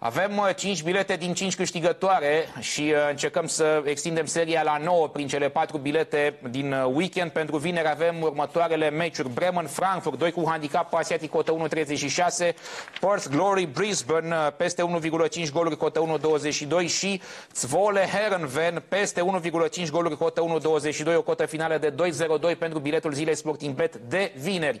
Avem 5 bilete din 5 câștigătoare și uh, încercăm să extindem seria la 9 prin cele 4 bilete din uh, weekend. Pentru vineri avem următoarele meciuri. Bremen-Frankfurt, 2 cu handicap asiatic, cotă 1.36. Perth Glory Brisbane, uh, peste 1,5 goluri, cotă 1.22 și Zwolle Herrenven, peste 1,5 goluri, cotă 1.22, o cotă finală de 2.02 pentru biletul zilei Sporting Bet de vineri.